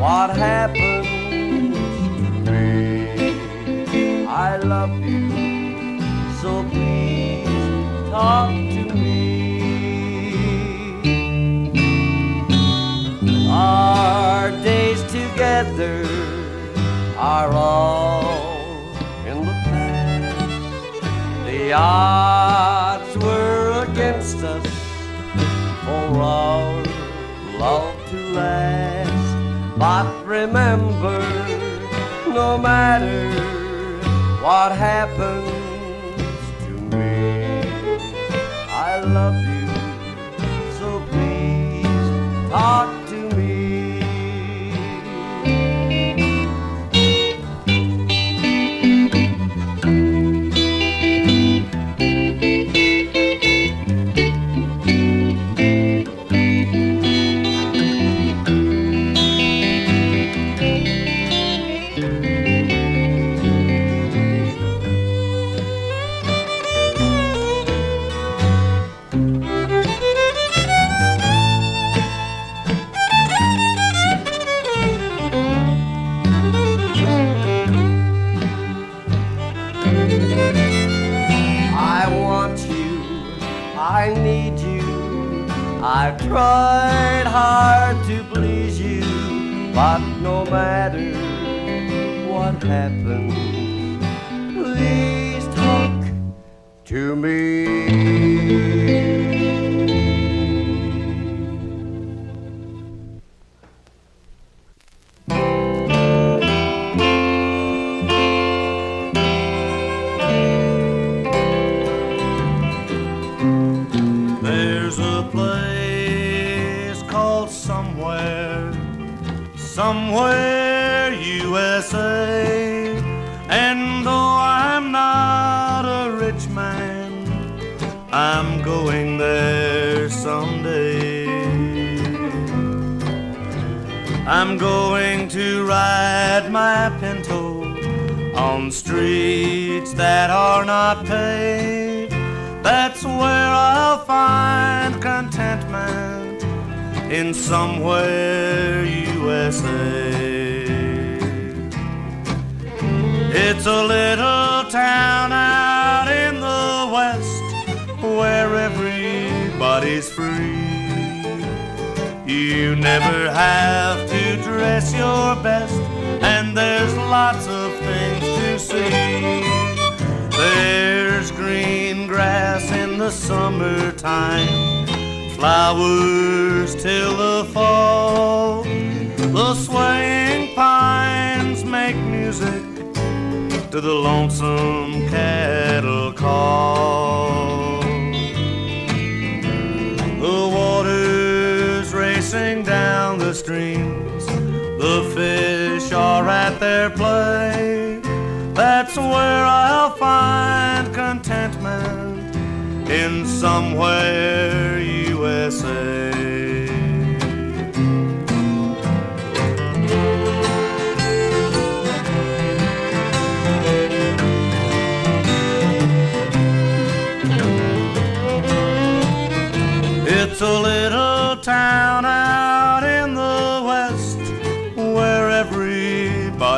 what happens to me. I love you, so please talk to me. Our days together are all in the past. The odds were against us for our love to last. But remember, no matter what happens to me, I love you. I've tried hard to please you, but no matter what happens, please talk to me. somewhere, somewhere USA. And though I'm not a rich man, I'm going there someday. I'm going to ride my pinto on streets that are not paved. That's where I'll find contentment in somewhere USA. It's a little town out in the west where everybody's free. You never have to dress your best, and there's lots of things to see. There's green grass in the summertime flowers till the fall. The swaying pines make music to the lonesome cattle call. The water's racing down the streams, the fish are at their play. That's where I'll find contentment in somewhere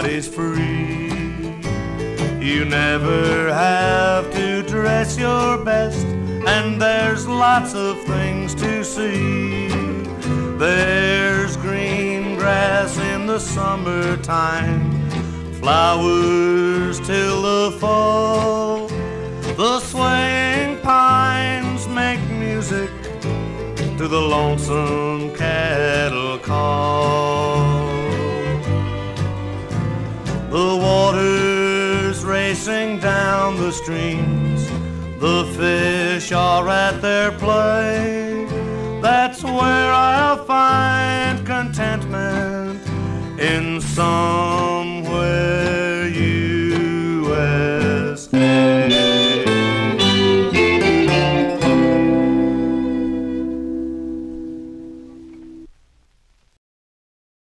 body's free. You never have to dress your best, and there's lots of things to see. There's green grass in the summertime, flowers till the fall. The swaying pines make music to the lonesome cattle call. racing down the streams. The fish are at their play. That's where I'll find contentment in song.